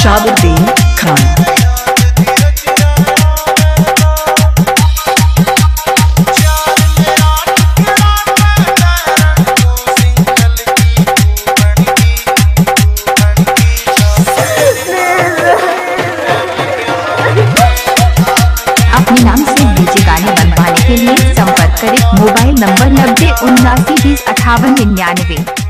शाहबुद्दीन खान अपने नाम से बनवाने के लिए संपर्क करें। मोबाइल नंबर नब्बे, उन्नासी, बीस, अठावन, निन्यानवे।